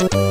you